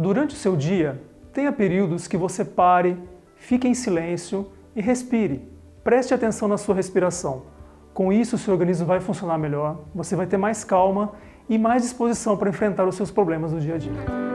Durante o seu dia, tenha períodos que você pare, fique em silêncio e respire. Preste atenção na sua respiração. Com isso, o seu organismo vai funcionar melhor, você vai ter mais calma e mais disposição para enfrentar os seus problemas no dia a dia.